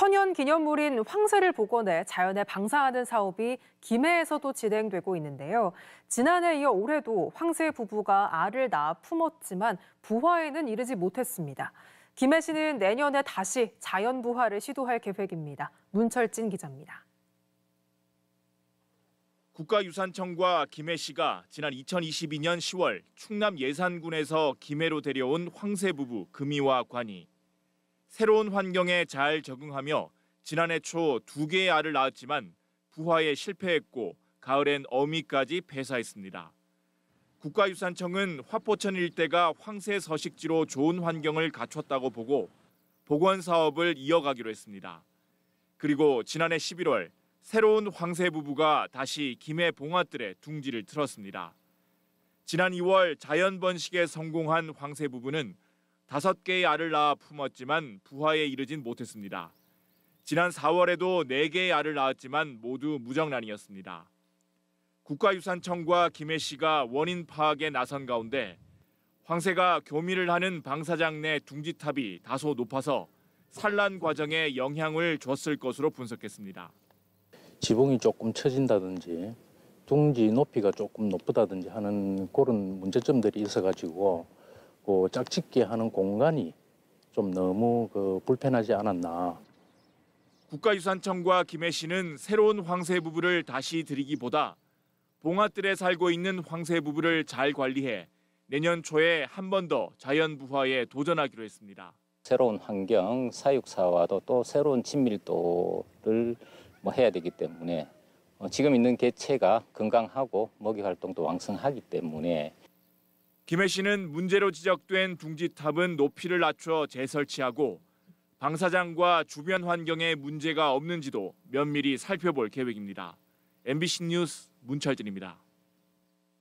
천연 기념물인 황새를 복원해 자연에 방사하는 사업이 김해에서도 진행되고 있는데요. 지난해 이어 올해도 황새 부부가 알을 낳아 품었지만 부화에는 이르지 못했습니다. 김해시는 내년에 다시 자연 부화를 시도할 계획입니다. 문철진 기자입니다. 국가유산청과 김해시가 지난 2022년 10월 충남 예산군에서 김해로 데려온 황새 부부 금이와 관이 새로운 환경에 잘 적응하며 지난해 초 두 개의 알을 낳았지만 부화에 실패했고 가을엔 어미까지 폐사했습니다. 국가유산청은 화포천 일대가 황새 서식지로 좋은 환경을 갖췄다고 보고 복원 사업을 이어가기로 했습니다. 그리고 지난해 11월 새로운 황새 부부가 다시 김해 봉화뜰에 둥지를 틀었습니다. 지난 2월 자연 번식에 성공한 황새 부부는 다섯 개의 알을 낳아 품었지만 부화에 이르진 못했습니다. 지난 4월에도 네 개의 알을 낳았지만 모두 무정란이었습니다. 국가유산청과 김해시가 원인 파악에 나선 가운데 황새가 교미를 하는 방사장 내 둥지탑이 다소 높아서 산란 과정에 영향을 줬을 것으로 분석했습니다. 지붕이 조금 처진다든지 둥지 높이가 조금 높다든지 하는 그런 문제점들이 있어가지고 그 짝짓기 하는 공간이 좀 너무 그 불편하지 않았나. 국가유산청과 김해시는 새로운 황새 부부를 다시 들이기보다 봉화뜰에 살고 있는 황새 부부를 잘 관리해 내년 초에 한 번 더 자연 부화에 도전하기로 했습니다. 새로운 환경, 사육사와도 또 새로운 친밀도를 뭐 해야 되기 때문에 어, 지금 있는 개체가 건강하고 먹이 활동도 왕성하기 때문에 김해 씨는 문제로 지적된 둥지탑은 높이를 낮춰 재설치하고 방사장과 주변 환경에 문제가 없는지도 면밀히 살펴볼 계획입니다. MBC 뉴스 문철진입니다.